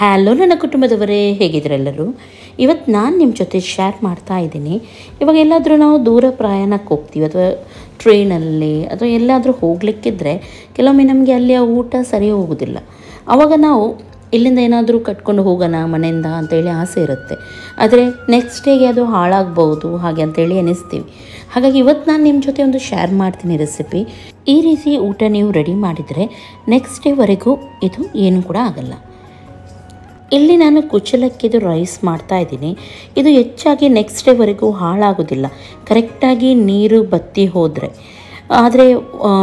Hello ನನ್ನ ಕುಟುಂಬದವರೇ ಹೇಗಿದ್ರೆಲ್ಲರೂ ಇವತ್ತು ನಾನು ನಿಮ್ಮ ಜೊತೆ ಶೇರ್ ಮಾಡ್ತಾ ಇದ್ದೀನಿ. ಇವಾಗ ಎಲ್ಲಾದರೂ ನಾವು ದೂರ ಪ್ರಯಾಣಕ್ಕೆ ಹೋಗ್ತೀವಿ, ಅಥವಾ ಟ್ರೈನಲ್ಲಿ ಅಥವಾ ಎಲ್ಲಾದರೂ ಹೋಗಲಿಕ್ಕಿದ್ರೆ ಕೆಲವೊಮ್ಮೆ ನಮಗೆ ಅಲ್ಲಿ ಆ ಊಟ ಸರಿ ಹೋಗೋದಿಲ್ಲ. ಆವಾಗ ನಾವು ಇಲ್ಲಿಂದ ಏನಾದರೂ ಕಟ್ಕೊಂಡು ಹೋಗೋಣ, ಮನೆಯಿಂದ ಅಂತೇಳಿ ಆಸೆ ಇರುತ್ತೆ. ಆದರೆ ನೆಕ್ಸ್ಟ್ ಡೇಗೆ ಅದು ಹಾಳಾಗ್ಬೋದು ಹಾಗೆ ಅಂತೇಳಿ ಎನಿಸ್ತೀವಿ ಹಾಗಾಗಿ ಇವತ್ತು ನಾನು ನಿಮ್ಮ ಜೊತೆ ಒಂದು ಶೇರ್ ಮಾಡ್ತೀನಿ ರೆಸಿಪಿ ಈ ರೀತಿ ಊಟ ನೀವು ರೆಡಿ ಮಾಡಿದರೆ ನೆಕ್ಸ್ಟ್ ಡೇವರೆಗೂ ಇದು ಏನು ಕೂಡ ಆಗಲ್ಲ. ಇಲ್ಲಿ ನಾನು ಕುಚಲಕ್ಕಿದು ರೈಸ್ ಮಾಡ್ತಾ ಇದ್ದೀನಿ. ಇದು ಹೆಚ್ಚಾಗಿ ನೆಕ್ಸ್ಟ್ ಡೇವರೆಗೂ ಹಾಳಾಗೋದಿಲ್ಲ. ಕರೆಕ್ಟಾಗಿ ನೀರು ಬತ್ತಿ ಹೋದರೆ. ಆದರೆ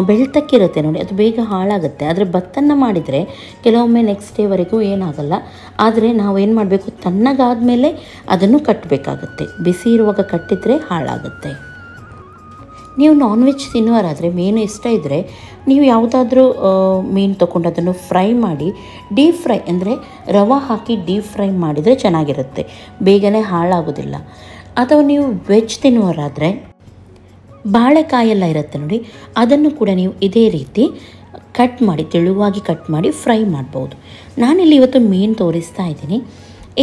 ಬೆಳ್ತಕ್ಕಿರುತ್ತೆ ನೋಡಿ, ಅದು ಬೇಗ ಹಾಳಾಗುತ್ತೆ. ಆದರೆ ಭತ್ತನ್ನ ಮಾಡಿದರೆ ಕೆಲವೊಮ್ಮೆ ನೆಕ್ಸ್ಟ್ ಡೇವರೆಗೂ ಏನಾಗಲ್ಲ. ಆದರೆ ನಾವು ಏನು ಮಾಡಬೇಕು? ತಣ್ಣಗಾದಮೇಲೆ ಅದನ್ನು ಕಟ್ಟಬೇಕಾಗತ್ತೆ ಬಿಸಿ ಇರುವಾಗ ಕಟ್ಟಿದರೆ ಹಾಳಾಗುತ್ತೆ. ನೀವು ನಾನ್ ವೆಜ್ ತಿನ್ನುವರಾದರೆ ಮೀನು ಇಷ್ಟ ಇದ್ದರೆ ನೀವು ಯಾವುದಾದ್ರೂ ಮೀನು ತೊಗೊಂಡು ಅದನ್ನು ಫ್ರೈ ಮಾಡಿ ಡೀಪ್ ಫ್ರೈ ಅಂದರೆ ರವೆ ಹಾಕಿ ಡೀಪ್ ಫ್ರೈ ಮಾಡಿದರೆ ಚೆನ್ನಾಗಿರುತ್ತೆ. ಬೇಗನೆ ಹಾಳಾಗೋದಿಲ್ಲ. ಅಥವಾ ನೀವು ವೆಜ್ ತಿನ್ನುವರಾದರೆ ಬಾಳೆಕಾಯೆಲ್ಲ ಇರುತ್ತೆ ನೋಡಿ, ಅದನ್ನು ಕೂಡ ನೀವು ಇದೇ ರೀತಿ ಕಟ್ ಮಾಡಿ, ತೆಳುವಾಗಿ ಕಟ್ ಮಾಡಿ ಫ್ರೈ ಮಾಡ್ಬೋದು. ನಾನಿಲ್ಲಿ ಇವತ್ತು ಮೀನು ತೋರಿಸ್ತಾ ಇದ್ದೀನಿ.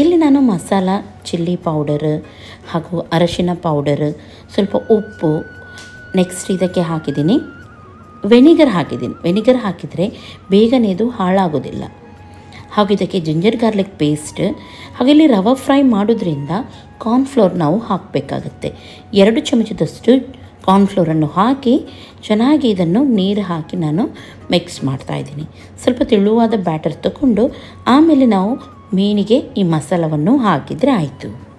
ಇಲ್ಲಿ ನಾನು ಮಸಾಲ ಚಿಲ್ಲಿ ಪೌಡರ್ ಹಾಗೂ ಅರಶಿನ ಪೌಡರ್ ಸ್ವಲ್ಪ ಉಪ್ಪು ನೆಕ್ಸ್ಟ್ ಇದಕ್ಕೆ ಹಾಕಿದ್ದೀನಿ. ವೆನಿಗರ್ ಹಾಕಿದ್ದೀನಿ. ವೆನಿಗರ್ ಹಾಕಿದರೆ ಬೇಗನೆ ಇದು ಹಾಳಾಗೋದಿಲ್ಲ. ಹಾಗೂ ಇದಕ್ಕೆ ಜಿಂಜರ್ ಗಾರ್ಲಿಕ್ ಪೇಸ್ಟ್ ಹಾಗೆ ಇಲ್ಲಿ ರವೆ ಫ್ರೈ ಮಾಡೋದ್ರಿಂದ ಕಾರ್ನ್ಫ್ಲೋರ್ ನಾವು ಹಾಕಬೇಕಾಗತ್ತೆ. ಎರಡು ಚಮಚದಷ್ಟು ಕಾರ್ನ್ಫ್ಲೋರನ್ನು ಹಾಕಿ ಚೆನ್ನಾಗಿ ಇದನ್ನು ನೀರು ಹಾಕಿ ನಾನು ಮಿಕ್ಸ್ ಮಾಡ್ತಾ ಇದ್ದೀನಿ. ಸ್ವಲ್ಪ ತೆಳುವಾದ ಬ್ಯಾಟರ್ ತಗೊಂಡು ಆಮೇಲೆ ನಾವು ಮೀನಿಗೆ ಈ ಮಸಾಲವನ್ನು ಹಾಕಿದರೆ ಆಯಿತು.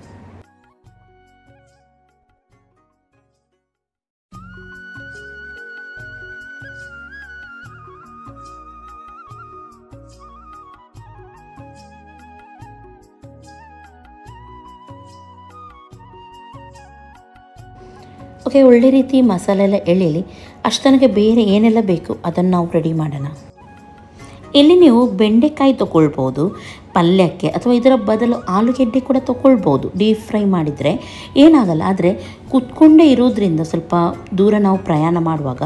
ಓಕೆ, ಒಳ್ಳೆ ರೀತಿ ಮಸಾಲೆ ಎಲ್ಲ ಎಳೀಲಿ ಅಷ್ಟನಿಗೆ ಬೇರೆ ಏನೆಲ್ಲ ಬೇಕು ಅದನ್ನು ನಾವು ರೆಡಿ ಮಾಡೋಣ. ಇಲ್ಲಿ ನೀವು ಬೆಂಡೆಕಾಯಿ ತೊಗೊಳ್ಬೋದು, ಪಲ್ಯಕ್ಕೆ ಅಥವಾ ಇದರ ಬದಲು ಆಲೂಗೆಡ್ಡೆ ಕೂಡ ತೊಗೊಳ್ಬೋದು ಡೀಪ್ ಫ್ರೈ ಮಾಡಿದರೆ. ಏನಾಗಲ್ಲ, ಆದರೆ ಕುತ್ಕೊಂಡೇ ಇರೋದ್ರಿಂದ ಸ್ವಲ್ಪ ದೂರ ನಾವು ಪ್ರಯಾಣ ಮಾಡುವಾಗ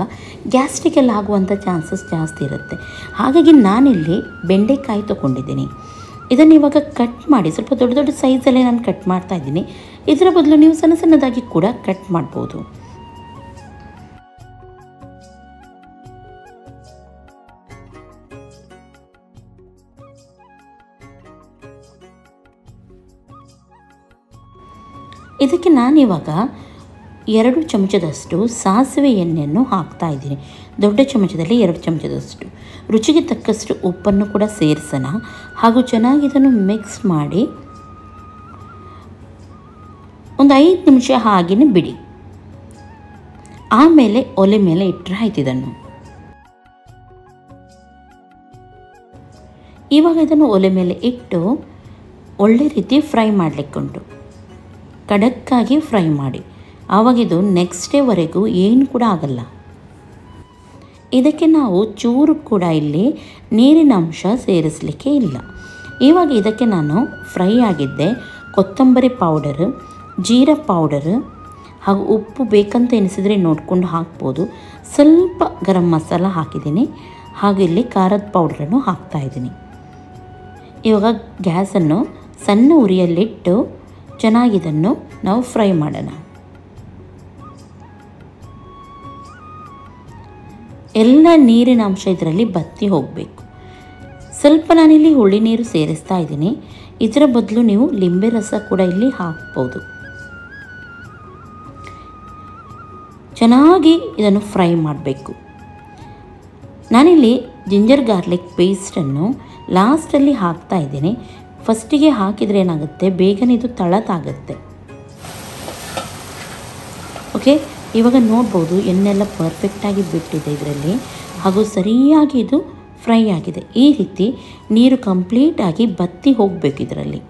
ಗ್ಯಾಸ್ಟ್ರಿಕೆಲ್ಲ ಆಗುವಂಥ ಚಾನ್ಸಸ್ ಜಾಸ್ತಿ ಇರುತ್ತೆ. ಹಾಗಾಗಿ ನಾನಿಲ್ಲಿ ಬೆಂಡೆಕಾಯಿ ತೊಗೊಂಡಿದ್ದೀನಿ. ಇದನ್ನು ಇವಾಗ ಕಟ್ ಮಾಡಿ, ಸ್ವಲ್ಪ ದೊಡ್ಡ ದೊಡ್ಡ ಸೈಜಲ್ಲೇ ನಾನು ಕಟ್ ಮಾಡ್ತಾ ಇದ್ದೀನಿ. ಇದರ ಬದಲು ನೀವು ಸಣ್ಣ ಸಣ್ಣದಾಗಿ ಕೂಡ ಕಟ್ ಮಾಡ್ಬೋದು. ಇದಕ್ಕೆ ನಾನಿವಾಗ ಎರಡು ಚಮಚದಷ್ಟು ಸಾಸಿವೆ ಎಣ್ಣೆಯನ್ನು ಹಾಕ್ತಾ ಇದ್ದೀನಿ. ದೊಡ್ಡ ಚಮಚದಲ್ಲಿ ಎರಡು ಚಮಚದಷ್ಟು. ರುಚಿಗೆ ತಕ್ಕಷ್ಟು ಉಪ್ಪನ್ನು ಕೂಡ ಸೇರಿಸೋಣ. ಹಾಗೂ ಚೆನ್ನಾಗಿ ಇದನ್ನು ಮಿಕ್ಸ್ ಮಾಡಿ ಒಂದು ಐದು ನಿಮಿಷ ಹಾಗೆಯೇ ಬಿಡಿ. ಆಮೇಲೆ ಒಲೆ ಮೇಲೆ ಇಟ್ಟರೆ ಆಯ್ತು ಇದನ್ನು. ಇವಾಗ ಇದನ್ನು ಒಲೆ ಮೇಲೆ ಇಟ್ಟು ಒಳ್ಳೆ ರೀತಿ ಫ್ರೈ ಮಾಡಲಿಕ್ಕುಂಟು ಖಡಕ್ಕಾಗಿ ಫ್ರೈ ಮಾಡಿ. ಆವಾಗಿದು ನೆಕ್ಸ್ಟ್ ಡೇವರೆಗೂ ಏನು ಕೂಡ ಆಗಲ್ಲ. ಇದಕ್ಕೆ ನಾವು ಚೂರು ಕೂಡ ಇಲ್ಲಿ ನೀರಿನ ಅಂಶ ಸೇರಿಸಲಿಕ್ಕೆ ಇಲ್ಲ. ಇವಾಗ ಇದಕ್ಕೆ ನಾನು ಫ್ರೈ ಆಗಿದ್ದೆ, ಕೊತ್ತಂಬರಿ ಪೌಡರ್, ಜೀರಾ ಪೌಡರ್ ಹಾಗೂ ಉಪ್ಪು ಬೇಕಂತ ಎನಿಸಿದರೆ ನೋಡಿಕೊಂಡು ಹಾಕ್ಬೋದು. ಸ್ವಲ್ಪ ಗರಂ ಮಸಾಲ ಹಾಕಿದ್ದೀನಿ. ಹಾಗೂ ಇಲ್ಲಿ ಖಾರದ ಪೌಡ್ರನ್ನು ಹಾಕ್ತಾಯಿದ್ದೀನಿ ಇವಾಗ ಗ್ಯಾಸನ್ನು ಸಣ್ಣ ಉರಿಯಲ್ಲಿಟ್ಟು ಚೆನ್ನಾಗಿದನ್ನು ನಾವು ಫ್ರೈ ಮಾಡೋಣ. ಎಲ್ಲ ನೀರಿನ ಅಂಶ ಇದರಲ್ಲಿ ಬತ್ತಿ ಹೋಗಬೇಕು. ಸ್ವಲ್ಪ ನಾನಿಲ್ಲಿ ಹುಳಿ ನೀರು ಸೇರಿಸ್ತಾ ಇದ್ದೀನಿ. ಇದರ ಬದಲು ನೀವು ಲಿಂಬೆ ರಸ ಕೂಡ ಇಲ್ಲಿ ಹಾಕ್ಬೋದು. ಚೆನ್ನಾಗಿ ಇದನ್ನು ಫ್ರೈ ಮಾಡಬೇಕು. ನಾನಿಲ್ಲಿ ಜಿಂಜರ್ ಗಾರ್ಲಿಕ್ ಪೇಸ್ಟನ್ನು ಲಾಸ್ಟಲ್ಲಿ ಹಾಕ್ತಾ ಇದ್ದೀನಿ. ಫಸ್ಟಿಗೆ ಹಾಕಿದರೆ ಏನಾಗುತ್ತೆ? ಬೇಗನೆ ಇದು ತಳತಾಗುತ್ತೆ. ಓಕೆ ಇವಾಗ ನೋಡ್ಬೋದು ಎಣ್ಣೆಲ್ಲ ಪರ್ಫೆಕ್ಟಾಗಿ ಬಿಟ್ಟಿದೆ ಇದರಲ್ಲಿ. ಹಾಗೂ ಸರಿಯಾಗಿ ಇದು ಫ್ರೈ ಆಗಿದೆ. ಈ ರೀತಿ ನೀರು ಕಂಪ್ಲೀಟಾಗಿ ಬತ್ತಿ ಹೋಗಬೇಕು ಇದರಲ್ಲಿ.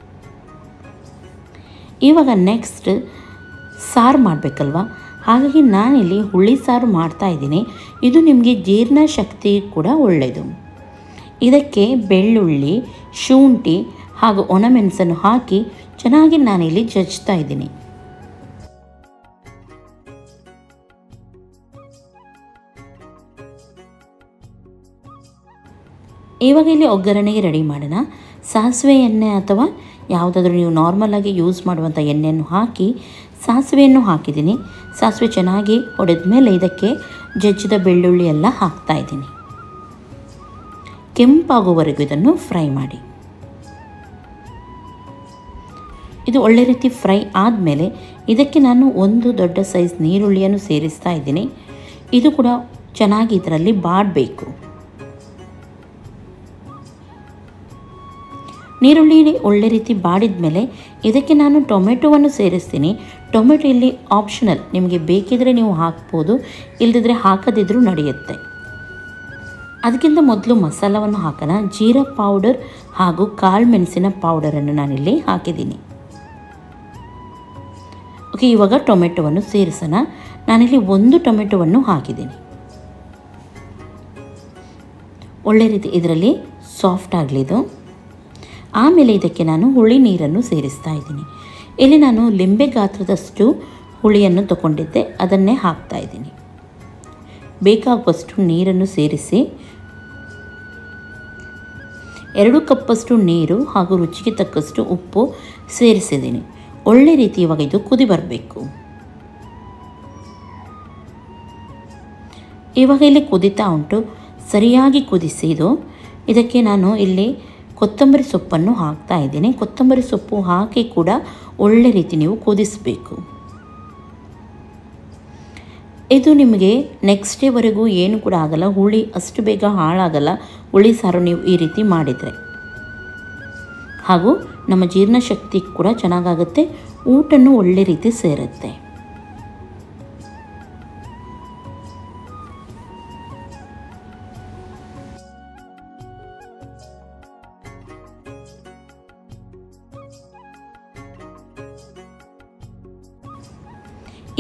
ಇವಾಗ ನೆಕ್ಸ್ಟ್ ಸಾರು ಮಾಡಬೇಕಲ್ವ? ಹಾಗಾಗಿ ನಾನಿಲ್ಲಿ ಹುಳಿ ಸಾರು ಮಾಡ್ತಾ ಇದ್ದೀನಿ. ಇದು ನಿಮಗೆ ಜೀರ್ಣ ಶಕ್ತಿ ಕೂಡ ಒಳ್ಳೆಯದು. ಇದಕ್ಕೆ ಬೆಳ್ಳುಳ್ಳಿ, ಶುಂಠಿ ಹಾಗೂ ಒಣಮೆಣಸನ್ನು ಹಾಕಿ ಚೆನ್ನಾಗಿ ನಾನಿಲ್ಲಿ ಜಜ್ತಾ ಇದ್ದೀನಿ. ಇವಾಗ ಇಲ್ಲಿ ಒಗ್ಗರಣೆಗೆ ರೆಡಿ ಮಾಡೋಣ. ಸಾಸಿವೆ ಎಣ್ಣೆ ಅಥವಾ ಯಾವುದಾದ್ರೂ ನೀವು ನಾರ್ಮಲಾಗಿ ಯೂಸ್ ಮಾಡುವಂಥ ಎಣ್ಣೆಯನ್ನು ಹಾಕಿ ಸಾಸಿವೆಯನ್ನು ಹಾಕಿದ್ದೀನಿ. ಸಾಸಿವೆ ಚೆನ್ನಾಗಿ ಹೊಡೆದ ಮೇಲೆ ಇದಕ್ಕೆ ಜಜ್ಜಿದ ಬೆಳ್ಳುಳ್ಳಿ ಎಲ್ಲ ಹಾಕ್ತಾ ಇದ್ದೀನಿ. ಕೆಂಪಾಗುವವರೆಗೂ ಇದನ್ನು ಫ್ರೈ ಮಾಡಿ. ಇದು ಒಳ್ಳೆ ರೀತಿ ಫ್ರೈ ಆದಮೇಲೆ ಇದಕ್ಕೆ ನಾನು ಒಂದು ದೊಡ್ಡ ಸೈಜ್ ನೀರುಳ್ಳಿಯನ್ನು ಸೇರಿಸ್ತಾ ಇದ್ದೀನಿ. ಇದು ಕೂಡ ಚೆನ್ನಾಗಿ ಇದರಲ್ಲಿ ಬಾಡಬೇಕು. ನೀರುಳ್ಳಿ ಒಳ್ಳೆ ರೀತಿ ಬಾಡಿದ ಮೇಲೆ ಇದಕ್ಕೆ ನಾನು ಟೊಮೆಟೊವನ್ನು ಸೇರಿಸ್ತೀನಿ. ಟೊಮೆಟೊ ಇಲ್ಲಿ ಆಪ್ಷನಲ್ ನಿಮಗೆ ಬೇಕಿದ್ರೆ ನೀವು ಹಾಕ್ಬೋದು ಇಲ್ಲದಿದ್ದರೆ ಹಾಕದಿದ್ರೂ ನಡೆಯುತ್ತೆ. ಅದಕ್ಕಿಂತ ಮೊದಲು ಮಸಾಲವನ್ನು ಹಾಕೋಣ. ಜೀರಾ ಪೌಡರ್ ಹಾಗೂ ಕಾಳು ಮೆಣಸಿನ ಪೌಡರನ್ನು ನಾನಿಲ್ಲಿ ಹಾಕಿದ್ದೀನಿ. ಓಕೆ ಇವಾಗ ಟೊಮೆಟೊವನ್ನು ಸೇರಿಸೋಣ. ನಾನಿಲ್ಲಿ ಒಂದು ಟೊಮೆಟೊವನ್ನು ಹಾಕಿದ್ದೀನಿ. ಒಳ್ಳೆ ರೀತಿ ಇದರಲ್ಲಿ ಸಾಫ್ಟ್ ಆಗಲಿ ಇದು. ಆಮೇಲೆ ಇದಕ್ಕೆ ನಾನು ಹುಳಿ ನೀರನ್ನು ಸೇರಿಸ್ತಾ ಇದ್ದೀನಿ. ಇಲ್ಲಿ ನಾನು ಲಿಂಬೆ ಗಾತ್ರದಷ್ಟು ಹುಳಿಯನ್ನು ತಗೊಂಡಿದ್ದೆ, ಅದನ್ನೇ ಹಾಕ್ತಾ ಇದ್ದೀನಿ. ಬೇಕಾಗುವಷ್ಟು ನೀರನ್ನು ಸೇರಿಸಿ, ಎರಡು ಕಪ್ಪಷ್ಟು ನೀರು ಹಾಗೂ ರುಚಿಗೆ ತಕ್ಕಷ್ಟು ಉಪ್ಪು ಸೇರಿಸಿದ್ದೀನಿ. ಒಳ್ಳೆ ರೀತಿ ಇವಾಗ ಇದು ಕುದಿ ಬರಬೇಕು. ಇವಾಗ ಇಲ್ಲಿ ಕುದಿತಾ ಉಂಟು. ಸರಿಯಾಗಿ ಕುದಿಸಿ ಇದು. ಇದಕ್ಕೆ ನಾನು ಇಲ್ಲಿ ಕೊತ್ತಂಬರಿ ಸೊಪ್ಪನ್ನು ಹಾಕ್ತಾ ಇದ್ದೀನಿ. ಕೊತ್ತಂಬರಿ ಸೊಪ್ಪು ಹಾಕಿ ಕೂಡ ಒಳ್ಳೆ ರೀತಿ ನೀವು ಕುದಿಸಬೇಕು. ಇದು ನಿಮಗೆ ನೆಕ್ಸ್ಟ್ ಡೇವರೆಗೂ ಏನು ಕೂಡ ಆಗಲ್ಲ. ಹುಳಿ ಅಷ್ಟು ಬೇಗ ಹಾಳಾಗಲ್ಲ. ಹುಳಿ ಸಾರು ನೀವು ಈ ರೀತಿ ಮಾಡಿದರೆ. ಹಾಗೂ ನಮ್ಮ ಜೀರ್ಣಶಕ್ತಿ ಕೂಡ ಚೆನ್ನಾಗಾಗುತ್ತೆ. ಊಟನೂ ಒಳ್ಳೆ ರೀತಿ ಸೇರುತ್ತೆ.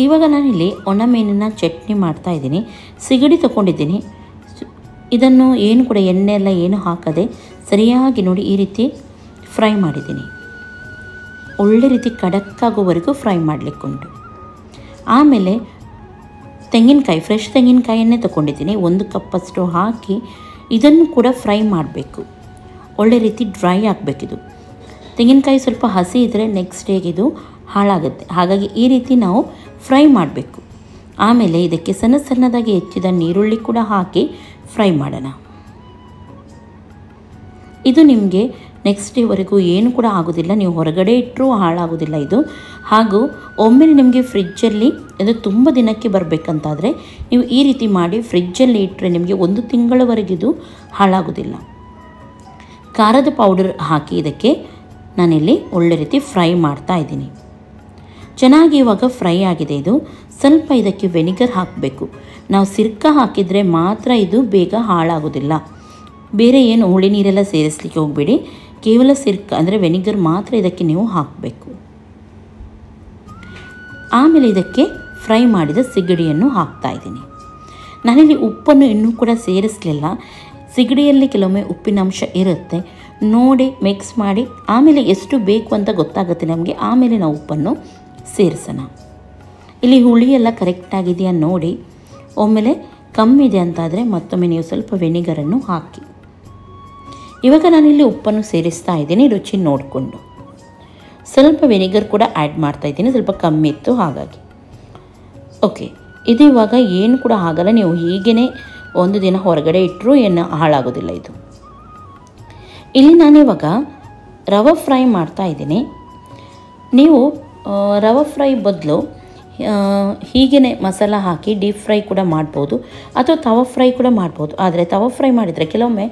ಇವಾಗ ನಾನಿಲ್ಲಿ ಒಣ ಮೀನನ್ನು ಚಟ್ನಿ ಮಾಡ್ತಾ ಇದ್ದೀನಿ. ಸಿಗಡಿ ತಗೊಂಡಿದ್ದೀನಿ. ಇದನ್ನು ಏನು ಕೂಡ ಎಣ್ಣೆ ಎಲ್ಲ ಏನು ಹಾಕದೆ ಸರಿಯಾಗಿ ನೋಡಿ ಈ ರೀತಿ ಫ್ರೈ ಮಾಡಿದ್ದೀನಿ. ಒಳ್ಳೆ ರೀತಿ ಕಡಕ್ಕಾಗುವವರೆಗೂ ಫ್ರೈ ಮಾಡಲಿಕ್ಕುಂಟು ಆಮೇಲೆ ತೆಂಗಿನಕಾಯಿ ಫ್ರೆಶ್ ತೆಂಗಿನಕಾಯಿಯನ್ನೇ ತಗೊಂಡಿದ್ದೀನಿ. ಒಂದು ಕಪ್ಪಷ್ಟು ಹಾಕಿ ಇದನ್ನು ಕೂಡ ಫ್ರೈ ಮಾಡಬೇಕು. ಒಳ್ಳೆ ರೀತಿ ಡ್ರೈ ಆಗಬೇಕಿದು. ತೆಂಗಿನಕಾಯಿ ಸ್ವಲ್ಪ ಹಸಿ ಇದ್ದರೆ ನೆಕ್ಸ್ಟ್ ಡೇಗೆ ಇದು ಹಾಳಾಗುತ್ತೆ. ಹಾಗಾಗಿ ಈ ರೀತಿ ನಾವು ಫ್ರೈ ಮಾಡಬೇಕು. ಆಮೇಲೆ ಇದಕ್ಕೆ ಸಣ್ಣ ಸಣ್ಣದಾಗಿ ಹೆಚ್ಚಿದ ನೀರುಳ್ಳಿ ಕೂಡ ಹಾಕಿ ಫ್ರೈ ಮಾಡೋಣ. ಇದು ನಿಮಗೆ ನೆಕ್ಸ್ಟ್ ಡೇವರೆಗೂ ಏನು ಕೂಡ ಆಗೋದಿಲ್ಲ. ನೀವು ಹೊರಗಡೆ ಇಟ್ಟರೂ ಹಾಳಾಗೋದಿಲ್ಲ ಇದು. ಹಾಗೂ ಒಮ್ಮೆ ನಿಮಗೆ ಫ್ರಿಜ್ಜಲ್ಲಿ ಅದು ತುಂಬ ದಿನಕ್ಕೆ ಬರಬೇಕಂತಾದರೆ ನೀವು ಈ ರೀತಿ ಮಾಡಿ ಫ್ರಿಜ್ಜಲ್ಲಿ ಇಟ್ಟರೆ ನಿಮಗೆ ಒಂದು ತಿಂಗಳವರೆಗಿದು ಹಾಳಾಗೋದಿಲ್ಲ. ಖಾರದ ಪೌಡರ್ ಹಾಕಿ ಇದಕ್ಕೆ ನಾನಿಲ್ಲಿ ಒಳ್ಳೆ ರೀತಿ ಫ್ರೈ ಮಾಡ್ತಾ ಇದ್ದೀನಿ. ಚೆನ್ನಾಗಿ ಇವಾಗ ಫ್ರೈ ಆಗಿದೆ ಇದು. ಸ್ವಲ್ಪ ಇದಕ್ಕೆ ವೆನಿಗರ್ ಹಾಕಬೇಕು. ನಾವು ಸಿರ್ಕ ಹಾಕಿದರೆ ಮಾತ್ರ ಇದು ಬೇಗ ಹಾಳಾಗೋದಿಲ್ಲ. ಬೇರೆ ಏನು ಹುಳಿ ನೀರೆಲ್ಲ ಸೇರಿಸ್ಲಿಕ್ಕೆ ಹೋಗಬೇಡಿ. ಕೇವಲ ಸಿರ್ಕ ಅಂದರೆ ವೆನಿಗರ್ ಮಾತ್ರ ಇದಕ್ಕೆ ನೀವು ಹಾಕಬೇಕು. ಆಮೇಲೆ ಇದಕ್ಕೆ ಫ್ರೈ ಮಾಡಿದ ಸಿಗಡಿಯನ್ನು ಹಾಕ್ತಾ ಇದ್ದೀನಿ. ನಾನಿಲ್ಲಿ ಉಪ್ಪನ್ನು ಇನ್ನೂ ಕೂಡ ಸೇರಿಸಲಿಲ್ಲ. ಸಿಗಡಿಯಲ್ಲಿ ಕೆಲವೊಮ್ಮೆ ಉಪ್ಪಿನಂಶ ಇರುತ್ತೆ. ನೋಡಿ ಮಿಕ್ಸ್ ಮಾಡಿ. ಆಮೇಲೆ ಎಷ್ಟು ಬೇಕು ಅಂತ ಗೊತ್ತಾಗುತ್ತೆ ನಮಗೆ. ಆಮೇಲೆ ನಾವು ಉಪ್ಪನ್ನು ಸೇರಿಸೋಣ. ಇಲ್ಲಿ ಹುಳಿ ಎಲ್ಲ ಕರೆಕ್ಟಾಗಿದೆಯಾ ನೋಡಿ. ಒಮ್ಮೆಲೆ ಕಮ್ಮಿ ಇದೆ ಅಂತಾದರೆ ಮತ್ತೊಮ್ಮೆ ನೀವು ಸ್ವಲ್ಪ ವೆನಿಗರನ್ನು ಹಾಕಿ. ಇವಾಗ ನಾನಿಲ್ಲಿ ಉಪ್ಪನ್ನು ಸೇರಿಸ್ತಾ ಇದ್ದೀನಿ, ರುಚಿ ನೋಡಿಕೊಂಡು. ಸ್ವಲ್ಪ ವೆನಿಗರ್ ಕೂಡ ಆ್ಯಡ್ ಮಾಡ್ತಾ ಇದ್ದೀನಿ, ಸ್ವಲ್ಪ ಕಮ್ಮಿ ಇತ್ತು ಹಾಗಾಗಿ. ಓಕೆ ಇದು ಇವಾಗ ಏನು ಕೂಡ ಆಗಲ್ಲ, ನೀವು ಹೀಗೇ ಒಂದು ದಿನ ಹೊರಗಡೆ ಇಟ್ಟರೂ ಏನು ಹಾಳಾಗೋದಿಲ್ಲ ಇದು. ಇಲ್ಲಿ ನಾನಿವಾಗ ರವೆ ಫ್ರೈ ಮಾಡ್ತಾ ಇದ್ದೀನಿ. ನೀವು ರವೆ ಫ್ರೈ ಬದಲು ಹೀಗೇ ಮಸಾಲ ಹಾಕಿ ಡೀಪ್ ಫ್ರೈ ಕೂಡ ಮಾಡ್ಬೋದು. ಅಥವಾ ತವ ಫ್ರೈ ಕೂಡ ಮಾಡ್ಬೋದು. ಆದರೆ ತವ ಫ್ರೈ ಮಾಡಿದರೆ ಕೆಲವೊಮ್ಮೆ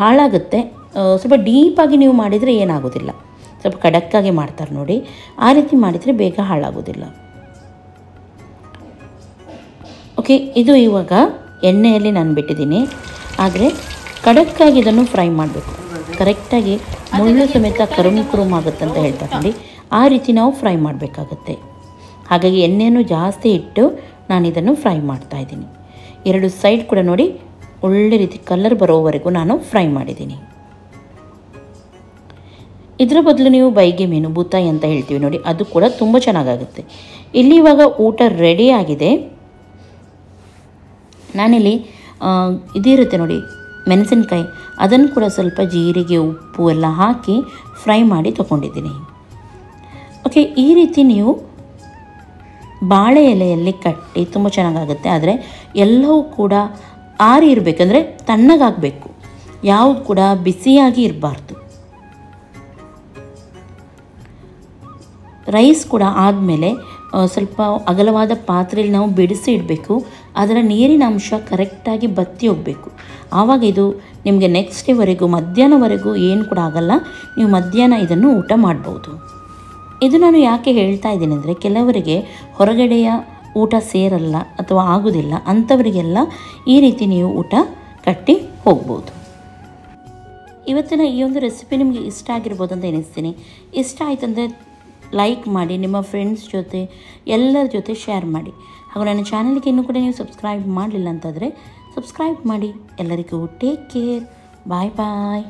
ಹಾಳಾಗುತ್ತೆ. ಸ್ವಲ್ಪ ಡೀಪಾಗಿ ನೀವು ಮಾಡಿದರೆ ಏನಾಗೋದಿಲ್ಲ. ಸ್ವಲ್ಪ ಖಡಕ್ಕಾಗಿ ಮಾಡ್ತಾರೆ ನೋಡಿ. ಆ ರೀತಿ ಮಾಡಿದರೆ ಬೇಗ ಹಾಳಾಗೋದಿಲ್ಲ. ಓಕೆ, ಇದು ಇವಾಗ ಎಣ್ಣೆಯಲ್ಲಿ ನಾನು ಬಿಟ್ಟಿದ್ದೀನಿ. ಆದರೆ ಖಡಕ್ಕಾಗಿ ಇದನ್ನು ಫ್ರೈ ಮಾಡಬೇಕು. ಕರೆಕ್ಟಾಗಿ ಮುಳ್ಳು ಸಮೇತ ಕರುಮ್ ಕುರುಮ್ ಆಗುತ್ತೆ ಅಂತ ಹೇಳ್ತಾರೆ ನೋಡಿ. ಆ ರೀತಿ ನಾವು ಫ್ರೈ ಮಾಡಬೇಕಾಗತ್ತೆ. ಹಾಗಾಗಿ ಎಣ್ಣೆಯನ್ನು ಜಾಸ್ತಿ ಇಟ್ಟು ನಾನು ಇದನ್ನು ಫ್ರೈ ಮಾಡ್ತಾ ಇದ್ದೀನಿ. ಎರಡು ಸೈಡ್ ಕೂಡ ನೋಡಿ ಒಳ್ಳೆ ರೀತಿ ಕಲರ್ ಬರೋವರೆಗೂ ನಾನು ಫ್ರೈ ಮಾಡಿದ್ದೀನಿ. ಇದರ ಬದಲು ನೀವು ಬೈಗೆ ಮೀನು ಬೂತಾಯಿ ಅಂತ ಹೇಳ್ತೀವಿ ನೋಡಿ, ಅದು ಕೂಡ ತುಂಬ ಚೆನ್ನಾಗಾಗುತ್ತೆ. ಇಲ್ಲಿ ಇವಾಗ ಊಟ ರೆಡಿ ಆಗಿದೆ. ನಾನಿಲ್ಲಿ ಇದಿರುತ್ತೆ ನೋಡಿ, ಮೆಣಸಿನ್ಕಾಯಿ. ಅದನ್ನು ಕೂಡ ಸ್ವಲ್ಪ ಜೀರಿಗೆ, ಉಪ್ಪು ಎಲ್ಲ ಹಾಕಿ ಫ್ರೈ ಮಾಡಿ ತೊಗೊಂಡಿದ್ದೀನಿ. ಓಕೆ, ಈ ರೀತಿ ನೀವು ಬಾಳೆ ಎಲೆಯಲ್ಲಿ ಕಟ್ಟಿ ತುಂಬ ಚೆನ್ನಾಗಾಗುತ್ತೆ. ಆದರೆ ಎಲ್ಲವೂ ಕೂಡ ಆರಿ ಇರಬೇಕಂದ್ರೆ ತಣ್ಣಗಾಗಬೇಕು. ಯಾವುದು ಕೂಡ ಬಿಸಿಯಾಗಿ ಇರಬಾರ್ದು. ರೈಸ್ ಕೂಡ ಆದಮೇಲೆ ಸ್ವಲ್ಪ ಅಗಲವಾದ ಪಾತ್ರೆಯಲ್ಲಿ ನಾವು ಬಿಡಿಸಿ ಇಡಬೇಕು. ಅದರ ನೀರಿನ ಅಂಶ ಕರೆಕ್ಟಾಗಿ ಬತ್ತಿ ಹೋಗಬೇಕು. ಆವಾಗ ಇದು ನಿಮಗೆ ನೆಕ್ಸ್ಟ್ ಡೇವರೆಗೂ, ಮಧ್ಯಾಹ್ನವರೆಗೂ ಏನು ಕೂಡ ಆಗಲ್ಲ. ನೀವು ಮಧ್ಯಾಹ್ನ ಇದನ್ನು ಊಟ ಮಾಡ್ಬೋದು. ಇದು ನಾನು ಯಾಕೆ ಹೇಳ್ತಾ ಇದ್ದೀನಿ ಅಂದರೆ ಕೆಲವರಿಗೆ ಹೊರಗಡೆಯ ಊಟ ಸೇರಲ್ಲ ಅಥವಾ ಆಗೋದಿಲ್ಲ, ಅಂಥವರಿಗೆಲ್ಲ ಈ ರೀತಿ ನೀವು ಊಟ ಕಟ್ಟಿ ಹೋಗ್ಬೋದು. ಇವತ್ತಿನ ಈ ಒಂದು ರೆಸಿಪಿ ನಿಮಗೆ ಇಷ್ಟ ಆಗಿರ್ಬೋದು ಅಂತ ಎನಿಸ್ತೀನಿ ಇಷ್ಟ ಆಯ್ತಂದರೆ ಲೈಕ್ ಮಾಡಿ, ನಿಮ್ಮ ಫ್ರೆಂಡ್ಸ್ ಜೊತೆ, ಎಲ್ಲರ ಜೊತೆ ಶೇರ್ ಮಾಡಿ. ಹಾಗೂ ನನ್ನ ಚಾನಲ್ಗೆ ಇನ್ನೂ ಕೂಡ ನೀವು ಸಬ್ಸ್ಕ್ರೈಬ್ ಮಾಡಲಿಲ್ಲ ಅಂತಂದರೆ ಸಬ್ಸ್ಕ್ರೈಬ್ ಮಾಡಿ. ಎಲ್ಲರಿಗೂ ಟೇಕ್ ಕೇರ್ ಬಾಯ್ ಬಾಯ್